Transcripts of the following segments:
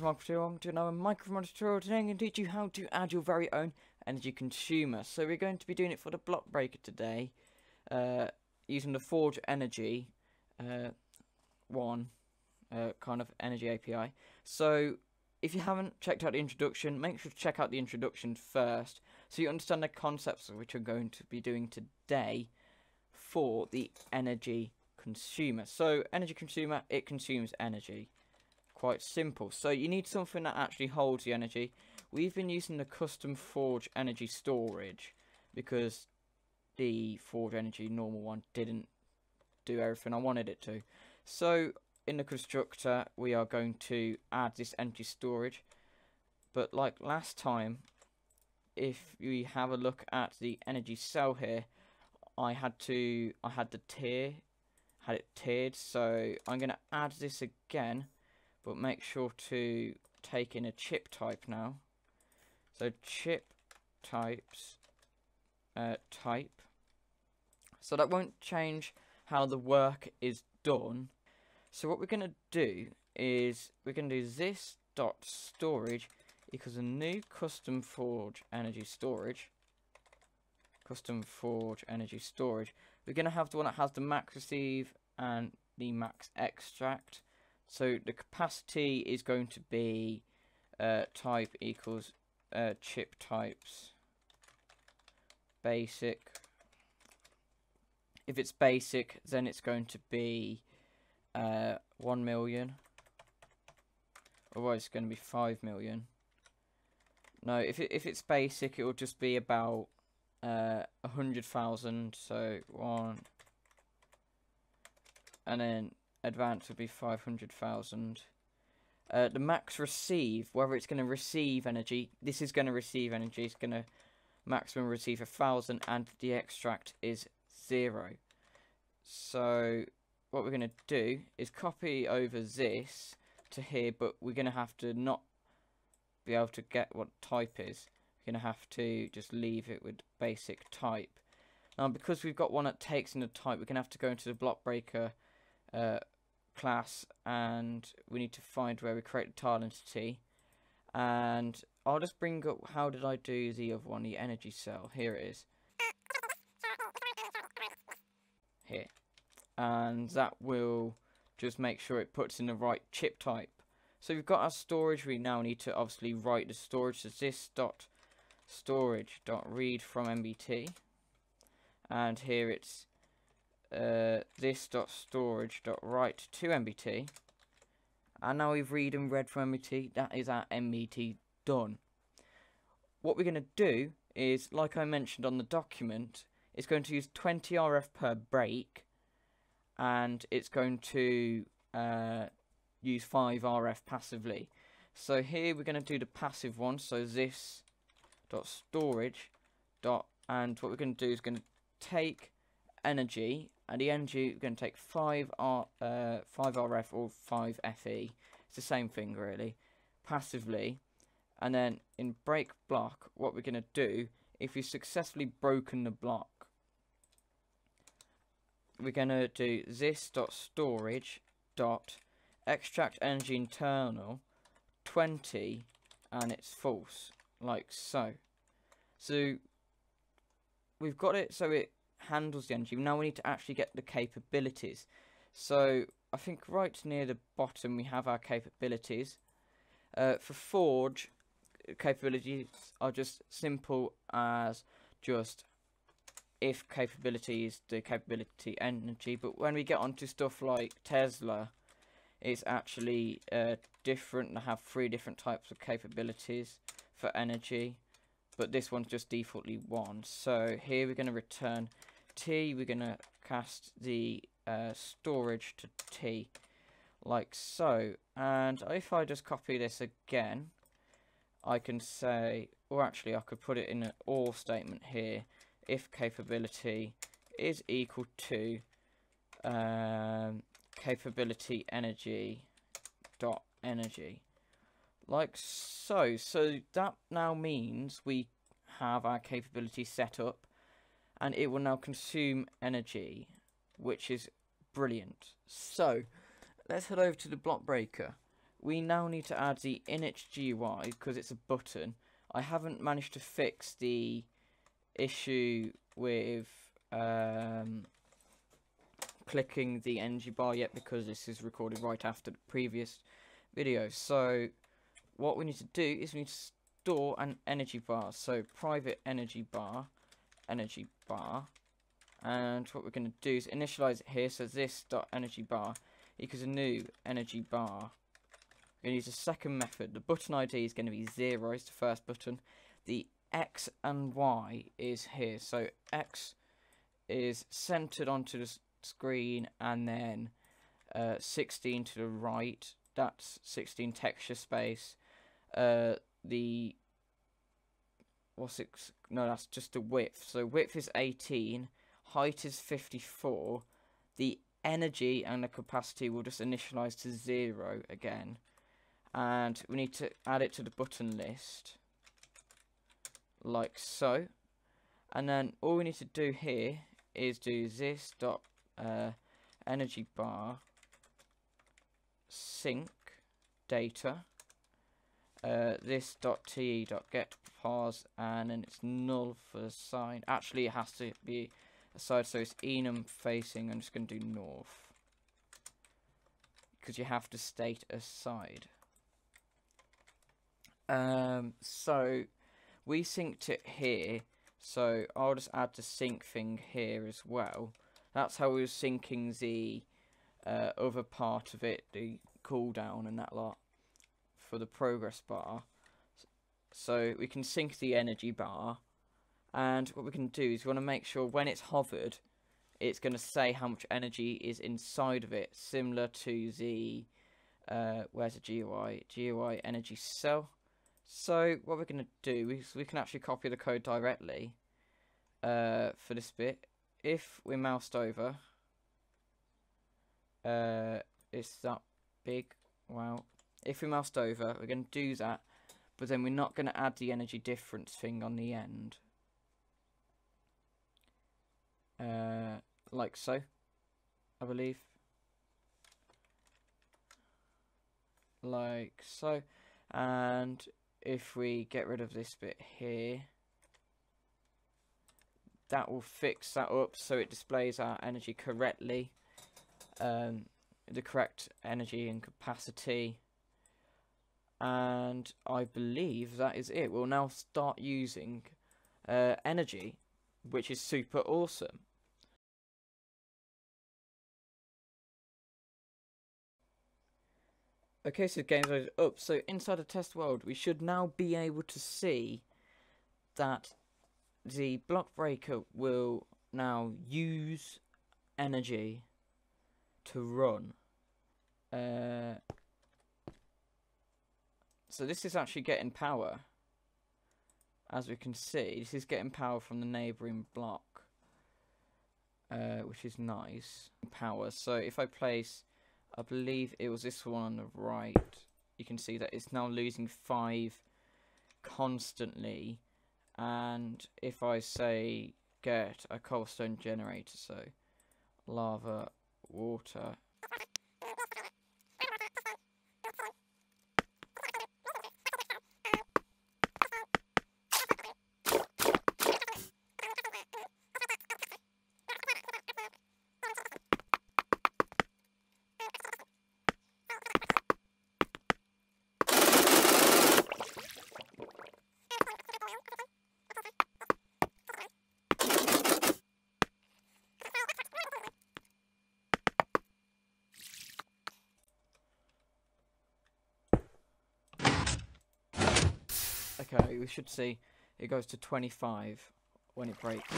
Mark Patil. I'm another microphone tutorial today. I'm going to teach you how to add your very own energy consumer. So we're going to be doing it for the block breaker today, uh, using the Forge Energy uh, one uh, kind of energy API. So if you haven't checked out the introduction, make sure to check out the introduction first, so you understand the concepts which we're going to be doing today for the energy consumer. So energy consumer, it consumes energy quite simple. So you need something that actually holds the energy. We've been using the custom Forge energy storage because the Forge energy normal one didn't do everything I wanted it to. So in the constructor we are going to add this energy storage but like last time if we have a look at the energy cell here I had to I had the tier had it tiered so I'm going to add this again but make sure to take in a chip type now. So chip types uh, type. So that won't change how the work is done. So what we're going to do is we're going to do this dot storage equals a new custom forge energy storage. Custom forge energy storage. We're going to have the one that has the max receive and the max extract. So the capacity is going to be uh, type equals uh, chip types basic. If it's basic, then it's going to be uh, 1 million. Otherwise, it's going to be 5 million. No, if, it, if it's basic, it will just be about uh, 100,000. So 1. And then advance would be 500,000. Uh, the max receive, whether it's going to receive energy, this is going to receive energy, it's going to maximum receive a thousand, and the extract is zero. So what we're going to do is copy over this to here, but we're going to have to not be able to get what type is. We're going to have to just leave it with basic type. Now, because we've got one that takes in a type, we're going to have to go into the block breaker uh, class and we need to find where we create the tile entity. And I'll just bring up how did I do the other one the energy cell? Here it is. Here. And that will just make sure it puts in the right chip type. So we've got our storage. We now need to obviously write the storage. So this dot storage dot read from NBT and here it's uh, this dot storage dot write to NBT and now we've read and read from NBT that is our NBT done. What we're going to do is like I mentioned on the document it's going to use 20 RF per break and it's going to uh, use 5 RF passively. So here we're going to do the passive one so this dot storage dot and what we're going to do is going to take energy and the end you're going to take 5 R, uh, 5 RF or 5 FE it's the same thing really passively. And then in break block what we're going to do if you've successfully broken the block we're going to do this dot storage dot extract energy internal 20 and it's false like so. So we've got it so it handles the energy. Now we need to actually get the capabilities. So I think right near the bottom we have our capabilities. Uh, for Forge, capabilities are just simple as just if capability is the capability energy. But when we get onto stuff like Tesla, it's actually uh, different. They have three different types of capabilities for energy. But this one's just defaultly one. So here we're going to return T, we're going to cast the uh, storage to T, like so. And if I just copy this again, I can say, or actually I could put it in an OR statement here, if capability is equal to um, capability energy dot energy. Like so. So that now means we have our capability set up and it will now consume energy, which is brilliant. So, let's head over to the block breaker we now need to add the init GUI because it's a button. I haven't managed to fix the issue with um, clicking the energy bar yet because this is recorded right after the previous video. So what we need to do is we need to store an energy bar. So private energy bar, energy bar. And what we're going to do is initialize it here. So this dot energy bar equals a new energy bar. We're going to use a second method. The button ID is going to be 0 It's the first button. The X and Y is here. So X is centered onto the screen and then uh, 16 to the right. That's 16 texture space. Uh, the what's it? No, that's just the width. So width is 18, height is 54. The energy and the capacity will just initialize to zero again and we need to add it to the button list like so and then all we need to do here is do this dot uh, energy bar sync data uh, this dot te dot get pos and then it's null for the sign actually it has to be aside so it's enum facing I'm just going to do north because you have to state aside um, so we synced it here. So I'll just add the sync thing here as well. That's how we were syncing the uh, other part of it, the cooldown and that lot for the progress bar. So we can sync the energy bar. And what we can do is we want to make sure when it's hovered, it's going to say how much energy is inside of it, similar to the, uh, where's the GUI? GUI energy cell. So what we're going to do is we can actually copy the code directly uh, for this bit. If we moused over, uh, it's that big. Wow. If we moused over, we're going to do that, but then we're not going to add the energy difference thing on the end. Uh, like so, I believe. Like so. And if we get rid of this bit here that will fix that up so it displays our energy correctly um, the correct energy and capacity and I believe that is it we'll now start using uh, energy which is super awesome Okay, so game's loaded up. So inside the test world, we should now be able to see that the block breaker will now use energy to run. Uh, so this is actually getting power. As we can see, this is getting power from the neighbouring block. Uh, which is nice. Power. So if I place I believe it was this one on the right. You can see that it's now losing 5 constantly. And if I say get a cobblestone generator, so lava, water, Okay, we should see it goes to 25 when it breaks.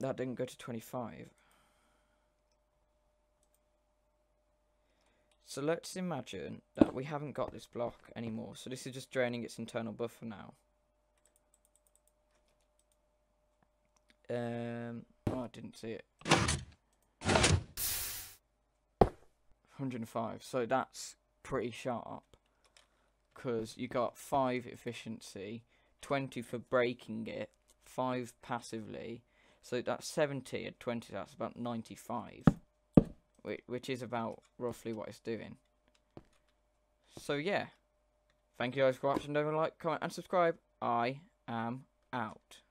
That didn't go to 25. So let's imagine that we haven't got this block anymore. So this is just draining its internal buffer now. Um, oh, I didn't see it. 105. So that's pretty sharp. Because you got 5 efficiency, 20 for breaking it, 5 passively. So that's 70 and 20, that's about 95. Which, which is about roughly what it's doing. So yeah. Thank you guys for watching. Don't like, comment and subscribe. I am out.